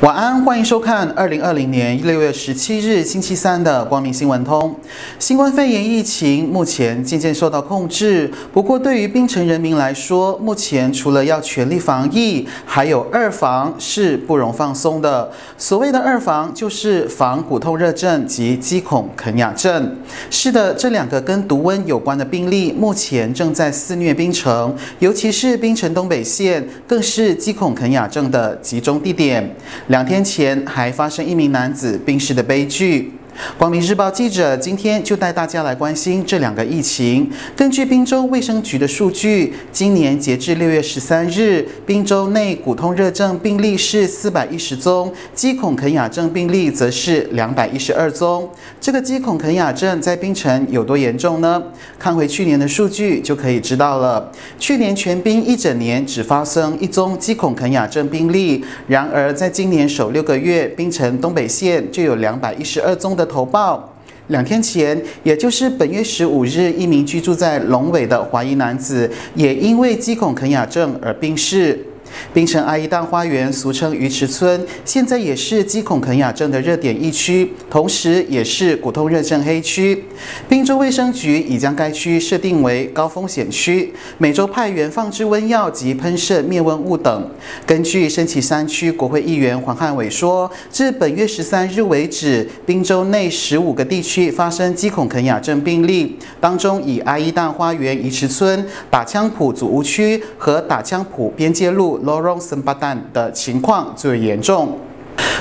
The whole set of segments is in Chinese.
晚安，欢迎收看二零二零年六月十七日星期三的光明新闻通。新冠肺炎疫情目前渐渐受到控制，不过对于槟城人民来说，目前除了要全力防疫，还有二防是不容放松的。所谓的二防，就是防骨痛热症及肌孔肯雅症。是的，这两个跟毒瘟有关的病例，目前正在肆虐槟城，尤其是槟城东北县，更是肌孔肯雅症的集中地点。两天前还发生一名男子病逝的悲剧。光明日报记者今天就带大家来关心这两个疫情。根据滨州卫生局的数据，今年截至六月十三日，滨州内骨痛热症病例是四百一十宗，肌孔肯雅症病例则是两百一十二宗。这个肌孔肯雅症在槟城有多严重呢？看回去年的数据就可以知道了。去年全滨一整年只发生一宗肌孔肯雅症病例，然而在今年首六个月，槟城东北县就有两百一十二宗的。投报两天前，也就是本月十五日，一名居住在龙尾的华裔男子，也因为肌孔肯雅症而病逝。槟城阿依蛋花园，俗称鱼池村，现在也是基孔肯雅症的热点疫区，同时也是骨痛热症黑区。滨州卫生局已将该区设定为高风险区，每周派员放置温药及喷射灭蚊物等。根据升旗山区国会议员黄汉伟说，至本月十三日为止，滨州内十五个地区发生基孔肯雅症病例，当中以阿依蛋花园鱼池村、打枪埔祖屋区和打枪埔边界路。Lorong Sempatan 的情况最为严重。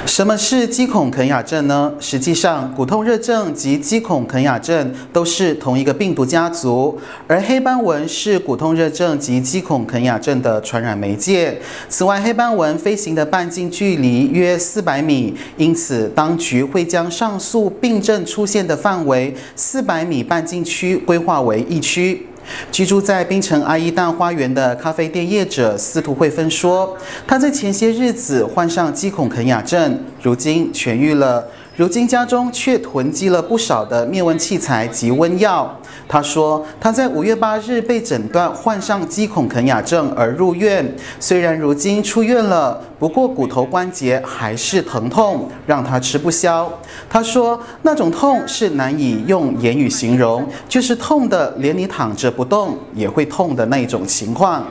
什么是肌孔肯雅症呢？实际上，骨痛热症及肌孔肯雅症都是同一个病毒家族，而黑斑纹是骨痛热症及肌孔肯雅症的传染媒介。此外，黑斑纹飞行的半径距离约四百米，因此当局会将上述病症出现的范围四百米半径区规划为疫区。居住在槟城阿依蛋花园的咖啡店业者司徒慧芬说：“他在前些日子患上肌孔肯雅症，如今痊愈了。”如今家中却囤积了不少的灭蚊器材及温药。他说，他在五月八日被诊断患上肌孔肯雅症而入院，虽然如今出院了，不过骨头关节还是疼痛，让他吃不消。他说，那种痛是难以用言语形容，就是痛的连你躺着不动也会痛的那种情况。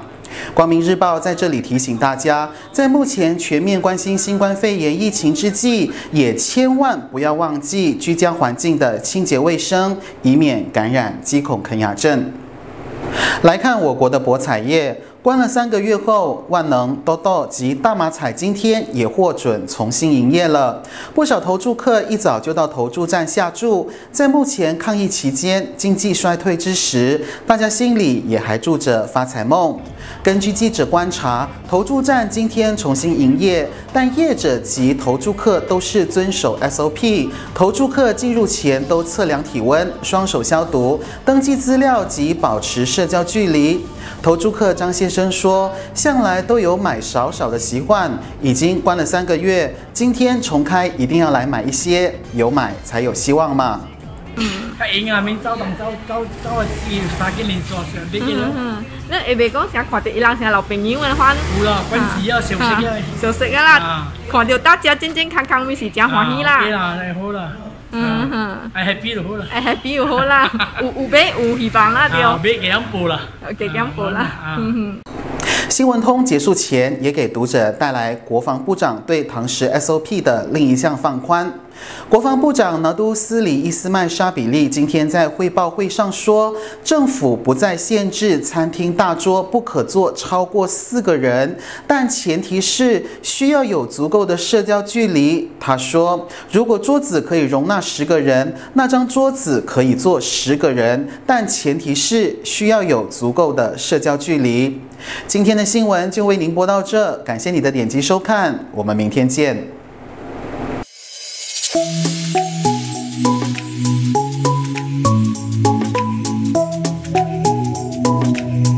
光明日报在这里提醒大家，在目前全面关心新冠肺炎疫情之际，也千万不要忘记居家环境的清洁卫生，以免感染鸡孔啃牙症。来看我国的博彩业。关了三个月后，万能、多多及大马彩今天也获准重新营业了。不少投注客一早就到投注站下注。在目前抗疫期间、经济衰退之时，大家心里也还住着发财梦。根据记者观察，投注站今天重新营业，但业者及投注客都是遵守 SOP。投注客进入前都测量体温、双手消毒、登记资料及保持社交距离。投注客张先生说：“向来都有买少少的习惯，已经关了三个月，今天重开一定要来买一些，有买才有希望嘛。”嗯，赢啊！明早同早早早啊，几三几年做上啲嘅咯。嗯那下边讲想看到伊人成老朋友嘅话，有啦，关系啊，熟悉啊，熟悉啊啦，看到大家健健康康，咪是真欢喜啦。对啦，你好啦。嗯哼，哎，happy 就好啦，哎，happy 就好啦，有有买有希望啦，对。啊，买几两布啦，几两布啦，嗯哼。新闻通结束前，也给读者带来国防部长对堂食 SOP 的另一项放宽。国防部长拿督斯里伊斯曼沙比利今天在汇报会上说，政府不再限制餐厅大桌不可坐超过四个人，但前提是需要有足够的社交距离。他说，如果桌子可以容纳十个人，那张桌子可以坐十个人，但前提是需要有足够的社交距离。今天的新闻就为您播到这，感谢你的点击收看，我们明天见。Thank you.